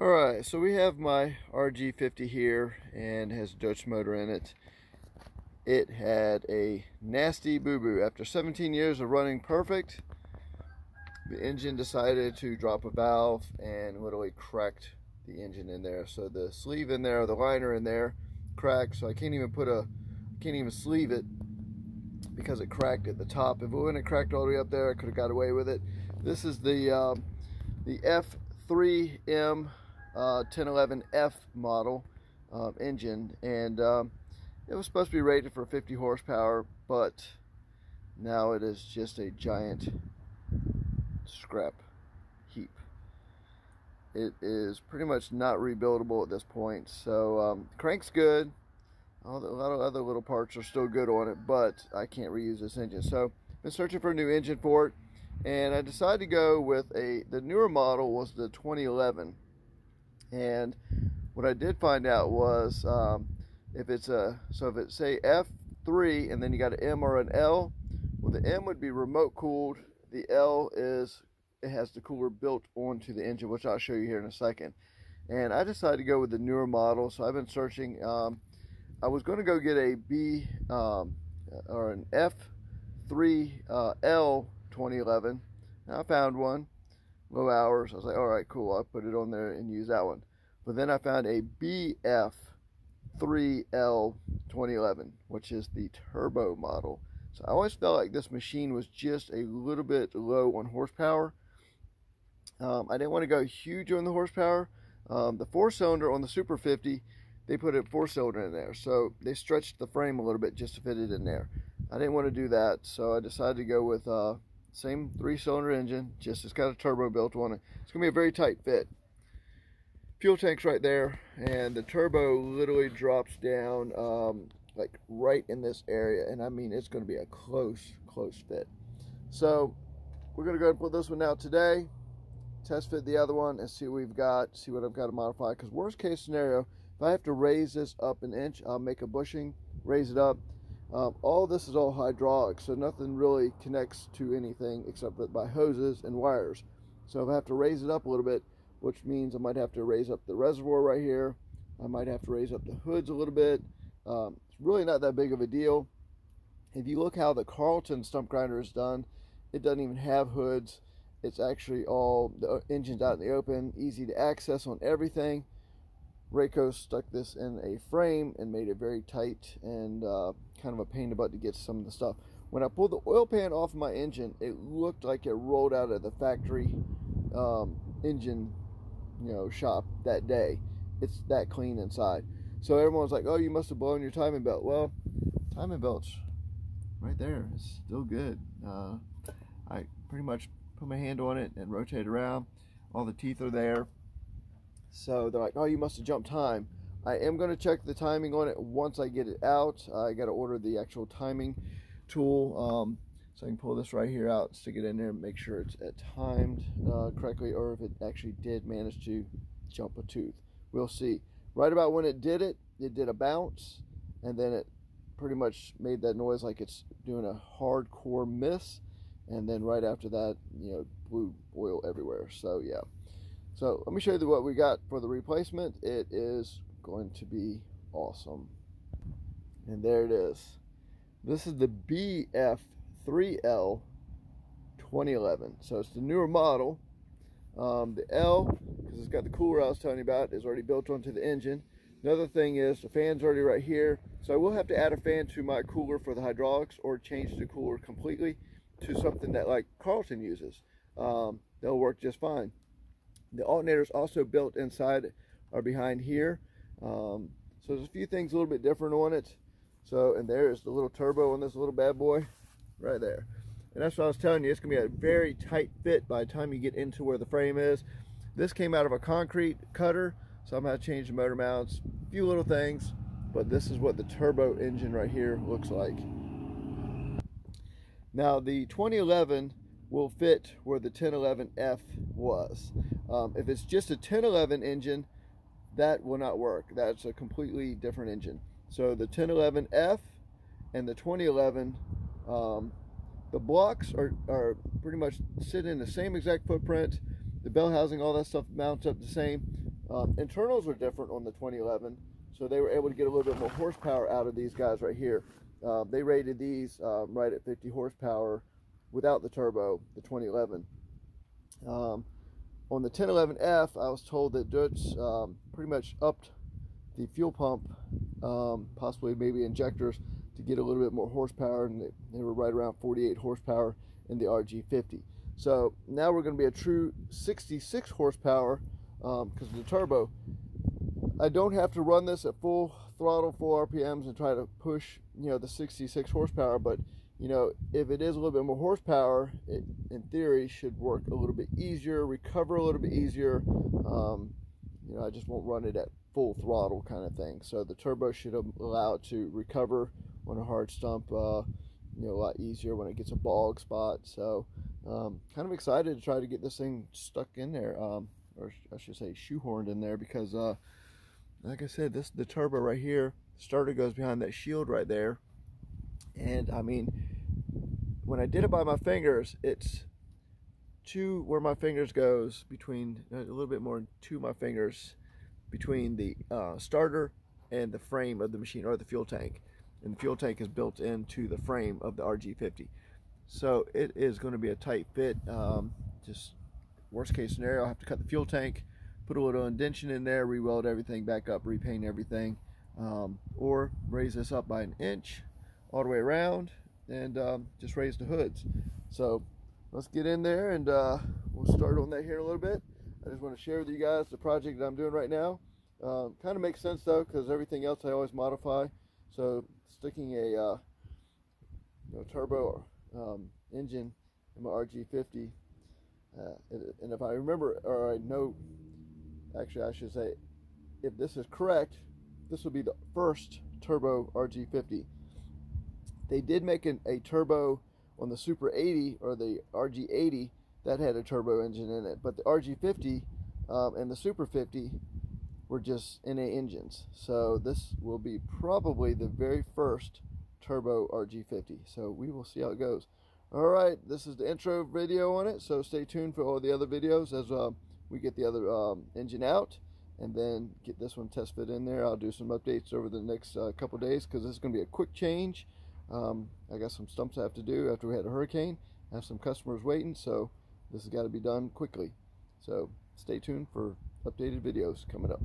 Alright, so we have my RG50 here and has a Deutz motor in it. It had a nasty boo-boo. After 17 years of running perfect, the engine decided to drop a valve and literally cracked the engine in there. So the sleeve in there, the liner in there, cracked. So I can't even put a, can't even sleeve it because it cracked at the top. If it wouldn't have cracked all the way up there, I could have got away with it. This is the um, the F3M uh, 1011F model uh, engine, and um, it was supposed to be rated for 50 horsepower, but now it is just a giant scrap heap. It is pretty much not rebuildable at this point. So um, crank's good. All the, a lot of other little parts are still good on it, but I can't reuse this engine. So been searching for a new engine for it, and I decided to go with a. The newer model was the 2011, and what I did find out was um, if it's a so if it's say F3 and then you got an M or an L, well the M would be remote cooled. The L is it has the cooler built onto the engine, which I'll show you here in a second. And I decided to go with the newer model, so I've been searching. Um, I was going to go get a B um, or an F3L uh, 2011. And I found one, low hours. I was like, all right, cool. I'll put it on there and use that one. But then I found a BF 3L 2011, which is the turbo model. So I always felt like this machine was just a little bit low on horsepower. Um, I didn't want to go huge on the horsepower. Um, the four cylinder on the Super 50 they put a four cylinder in there. So they stretched the frame a little bit just to fit it in there. I didn't want to do that, so I decided to go with uh, same three cylinder engine, just it's got a turbo built on it. It's gonna be a very tight fit. Fuel tank's right there, and the turbo literally drops down um, like right in this area, and I mean it's gonna be a close, close fit. So we're gonna go and put this one out today, test fit the other one, and see what we've got, see what I've got to modify. Because worst case scenario, if I have to raise this up an inch, I'll make a bushing, raise it up. Um, all this is all hydraulic, so nothing really connects to anything except by hoses and wires. So if I have to raise it up a little bit, which means I might have to raise up the reservoir right here. I might have to raise up the hoods a little bit. Um, it's really not that big of a deal. If you look how the Carlton stump grinder is done, it doesn't even have hoods. It's actually all the engines out in the open, easy to access on everything. Rayco stuck this in a frame and made it very tight and uh, kind of a pain in the butt to get some of the stuff. When I pulled the oil pan off my engine, it looked like it rolled out of the factory um, engine, you know, shop that day. It's that clean inside. So everyone's like, "Oh, you must have blown your timing belt." Well, timing belt's right there. It's still good. Uh, I pretty much put my hand on it and rotate around. All the teeth are there. So they're like, oh, you must have jumped time. I am going to check the timing on it once I get it out. I got to order the actual timing tool. Um, so I can pull this right here out, stick it in there, make sure it's timed uh, correctly, or if it actually did manage to jump a tooth. We'll see. Right about when it did it, it did a bounce, and then it pretty much made that noise like it's doing a hardcore miss, and then right after that, you know, blew oil everywhere. So yeah. So let me show you what we got for the replacement. It is going to be awesome. And there it is. This is the BF3L 2011. So it's the newer model. Um, the L, because it's got the cooler I was telling you about, is already built onto the engine. Another thing is the fan's already right here. So I will have to add a fan to my cooler for the hydraulics or change the cooler completely to something that like Carlton uses. Um, they'll work just fine. The alternators also built inside or behind here. Um, so there's a few things a little bit different on it. So, and there's the little turbo on this little bad boy right there. And that's what I was telling you, it's gonna be a very tight fit by the time you get into where the frame is. This came out of a concrete cutter, so I'm gonna change the motor mounts, a few little things, but this is what the turbo engine right here looks like. Now the 2011 will fit where the 1011F was. Um, if it's just a 1011 engine, that will not work. That's a completely different engine. So the 1011F and the 2011, um, the blocks are, are pretty much sit in the same exact footprint. The bell housing, all that stuff mounts up the same. Um, internals are different on the 2011, so they were able to get a little bit more horsepower out of these guys right here. Uh, they rated these um, right at 50 horsepower without the turbo, the 2011. Um, on the 1011F, I was told that Deutz um, pretty much upped the fuel pump, um, possibly maybe injectors, to get a little bit more horsepower, and they, they were right around 48 horsepower in the RG50. So now we're going to be a true 66 horsepower because um, of the turbo. I don't have to run this at full throttle, full RPMs, and try to push, you know, the 66 horsepower. But you know, if it is a little bit more horsepower, it in theory should work a little bit easier, recover a little bit easier. Um, you know, I just won't run it at full throttle kind of thing. So the turbo should allow it to recover on a hard stump, uh, you know, a lot easier when it gets a bog spot. So um, kind of excited to try to get this thing stuck in there, um, or I should say shoehorned in there because, uh, like I said, this the turbo right here, starter goes behind that shield right there. And I mean, when I did it by my fingers, it's two where my fingers goes between a little bit more two my fingers between the uh, starter and the frame of the machine or the fuel tank and the fuel tank is built into the frame of the RG50 so it is going to be a tight fit um, just worst case scenario I have to cut the fuel tank put a little indention in there re-weld everything back up repaint everything um, or raise this up by an inch all the way around and um, just raise the hoods. So let's get in there and uh, we'll start on that here in a little bit. I just want to share with you guys the project that I'm doing right now. Um, kind of makes sense though because everything else I always modify so sticking a uh, you know, turbo um, engine in my RG50 uh, and if I remember or I know actually I should say if this is correct this will be the first turbo RG50 they did make an, a turbo on the Super 80 or the RG80 that had a turbo engine in it, but the RG50 um, and the Super 50 were just NA engines. So this will be probably the very first turbo RG50. So we will see how it goes. All right, this is the intro video on it. So stay tuned for all the other videos as uh, we get the other um, engine out and then get this one test fit in there. I'll do some updates over the next uh, couple days because this is going to be a quick change. Um, I got some stumps I have to do after we had a hurricane. I have some customers waiting, so this has got to be done quickly. So stay tuned for updated videos coming up.